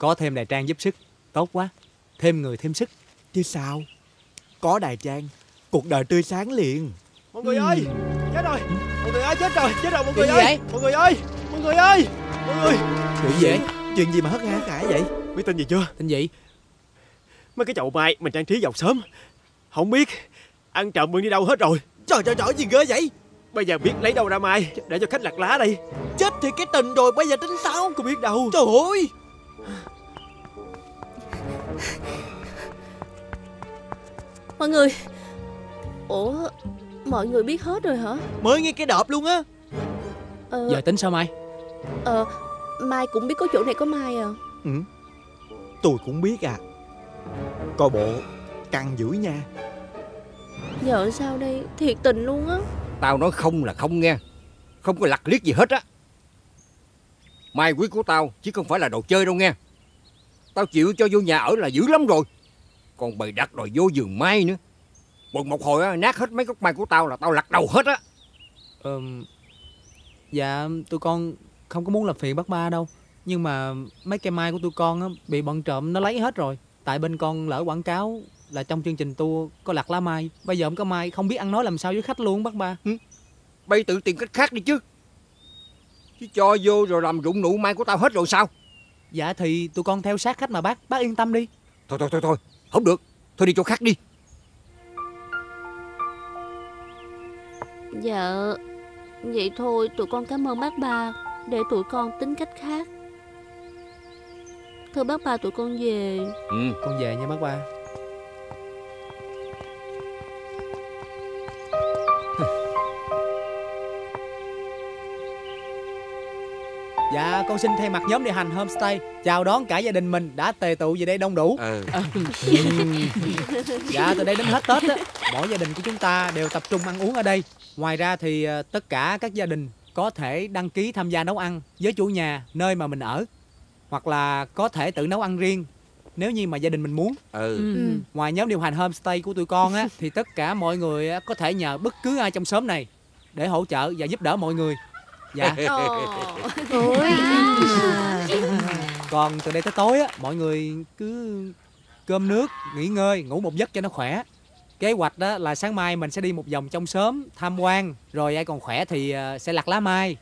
Có thêm Đại Trang giúp sức. Tốt quá. Thêm người thêm sức. Chứ sao? Có Đài Trang. Cuộc đời tươi sáng liền. Mọi người ơi! Chết rồi! Mọi người ơi chết rồi! Chết rồi mọi người Chuyện ơi! gì vậy? Mọi người ơi! Mọi người ơi! Mọi người! Chuyện gì vậy? Chuyện gì mà hất hả cãi vậy? Biết tin gì chưa? Tin gì? Mấy cái chậu mai mình trang trí dọc sớm. Không biết Ăn trộm bưng đi đâu hết rồi. Trời trời trời gì ghê vậy? Bây giờ biết lấy đâu ra mai Để cho khách lặt lá đây. Chết thì cái tình rồi bây giờ tính sao? Có biết đâu. Trời ơi Mọi người Ủa Mọi người biết hết rồi hả? Mới nghe cái đợp luôn á. Ờ, Giờ tính sao Mai? Ờ Mai cũng biết có chỗ này có Mai à. Ừ. Tôi cũng biết à. Coi bộ Căng dữ nha. Giờ sao đây? Thiệt tình luôn á. Tao nói không là không nghe. Không có lặt liếc gì hết á Mai quý của tao chứ không phải là đồ chơi đâu nghe. Tao chịu cho vô nhà ở là dữ lắm rồi. Còn bày đặt rồi vô giường mai nữa. Một một hồi á, nát hết mấy gốc mai của tao là tao lặt đầu hết á. Ờm, Dạ tụi con không có muốn làm phiền bác ba đâu. Nhưng mà mấy cây mai của tụi con á, bị bọn trộm nó lấy hết rồi. Tại bên con lỡ quảng cáo là trong chương trình tour có lặt lá mai. Bây giờ không có mai không biết ăn nói làm sao với khách luôn bác ba. Bay tự tìm cách khác đi chứ Chứ cho vô rồi làm rụng nụ mai của tao hết rồi sao? Dạ thì tụi con theo sát khách mà bác. Bác yên tâm đi. Thôi thôi thôi thôi. Không được. Thôi đi chỗ khác đi. Dạ. Vậy thôi tụi con cảm ơn bác ba Để tụi con tính cách khác. Thưa bác ba tụi con về. Ừ. Con về nha bác ba Dạ con xin thay mặt nhóm điều hành homestay Chào đón cả gia đình mình đã tề tụ về đây đông đủ Ừ. Dạ từ đây đến hết Tết á Mỗi gia đình của chúng ta đều tập trung ăn uống ở đây Ngoài ra thì ờ, tất cả các gia đình có thể đăng ký tham gia nấu ăn với chủ nhà nơi mà mình ở Hoặc là có thể tự nấu ăn riêng nếu như mà gia đình mình muốn Ừ. Ừ. Ngoài nhóm điều hành homestay của tụi con á Thì tất cả mọi người có thể nhờ bất cứ ai trong xóm này Để hỗ trợ và giúp đỡ mọi người Dạ. Ôi. Còn từ đây tới tối á Mọi người cứ cơm nước, nghỉ ngơi, ngủ một giấc cho nó khỏe. Kế hoạch đó là sáng mai mình sẽ đi một vòng trong xóm tham quan Rồi ai còn khỏe thì ờ, sẽ lặt lá mai.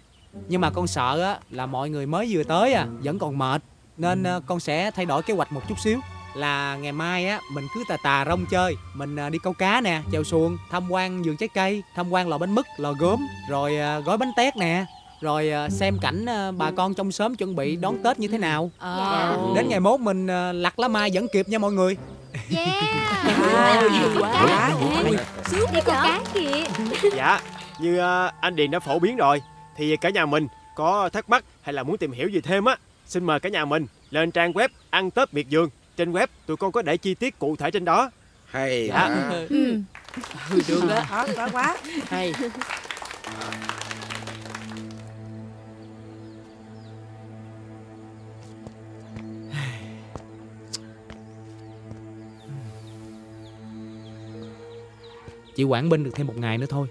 Nhưng mà con sợ á là mọi người mới vừa tới à Vẫn còn mệt. Nên ờ, con sẽ thay đổi kế hoạch một chút xíu Là ngày mai á mình cứ tà tà rong chơi. Mình ờ, đi câu cá nè, chèo xuồng Tham quan vườn trái cây, tham quan lò bánh mứt, lò gốm Rồi gói bánh tét nè Rồi ờ, xem cảnh ờ, bà con trong xóm chuẩn bị đón Tết như thế nào. Dạ. Đến ngày mốt mình ờ, lặt lá mai vẫn kịp nha mọi người. Yeah À, quá. Quá Sướng đi con cá kìa. Dạ Như anh Điền đã phổ biến rồi Thì cả nhà mình có thắc mắc hay là muốn tìm hiểu gì thêm á Xin mời cả nhà mình lên trang web ăn Tết miệt vườn. Trên web tụi con có để chi tiết cụ thể trên đó. Hay Dạ. hả? Ừ. Ừ, được đó Đó, đó quá. Hay Chỉ quản binh được thêm một ngày nữa thôi.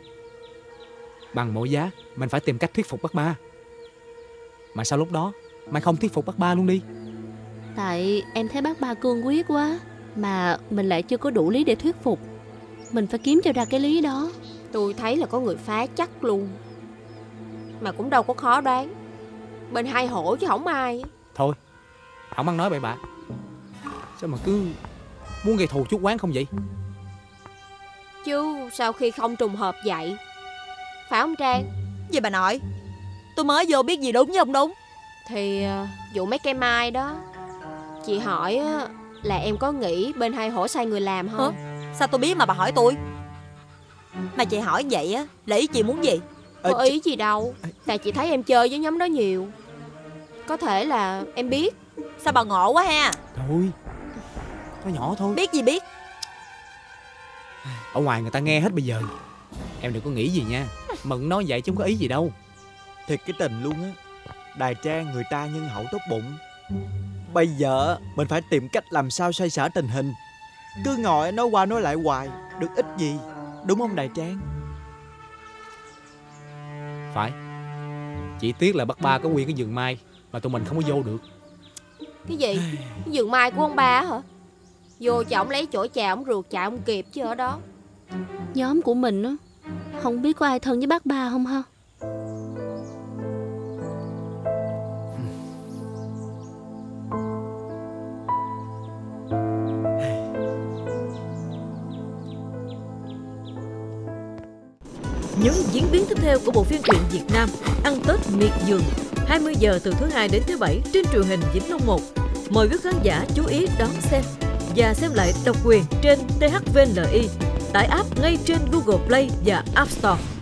Bằng mọi giá Mình phải tìm cách thuyết phục bác ba. Mà sao lúc đó Mày không thuyết phục bác ba luôn đi. Tại em thấy bác ba cương quyết quá Mà mình lại chưa có đủ lý để thuyết phục. Mình phải kiếm cho ra cái lý đó. Tôi thấy là có người phá chắc luôn Mà cũng đâu có khó đoán. Bên hai hổ chứ không ai. Thôi Không ăn nói bậy bạ. Sao mà cứ Muốn gây thù chút quán không vậy Chứ sau khi không trùng hợp vậy? Phải không Trang? Gì bà nội Tôi mới vô biết gì đúng với không đúng. Thì ờ, vụ mấy cây mai đó Chị hỏi á, là em có nghĩ bên hai hổ sai người làm không? Sao tôi biết mà bà hỏi tôi? Mà chị hỏi vậy á Là ý chị muốn gì? Ờ, Có ý gì đâu Tại chị thấy em chơi với nhóm đó nhiều. Có thể là em biết. Sao bà ngộ quá ha? Thôi Nó nhỏ thôi. Biết gì biết Ở ngoài người ta nghe hết bây giờ. Em đừng có nghĩ gì nha. Mận nói vậy chứ không có ý gì đâu. Thiệt cái tình luôn á. Đài Trang người ta nhân hậu tốt bụng. Bây giờ mình phải tìm cách làm sao xoay sở tình hình. Cứ ngồi nói qua nói lại hoài Được ích gì Đúng không Đài Trang? Phải. Chỉ tiếc là bác ba có nguyên cái vườn mai Mà tụi mình không có vô được. Cái gì? Cái vườn mai của ông ba hả Vô cho ổng lấy chỗ trà ổng rượt chạy ông kịp chứ ở đó. Nhóm của mình á Không biết có ai thân với bác ba không ha? Những diễn biến tiếp theo của bộ phim truyện Việt Nam Ăn Tết miệt vườn 20 giờ từ thứ hai đến thứ bảy trên truyền hình Vĩnh Long 1 Mời quý khán giả chú ý đón xem và xem lại độc quyền trên THVNI tải app ngay trên Google Play và App Store.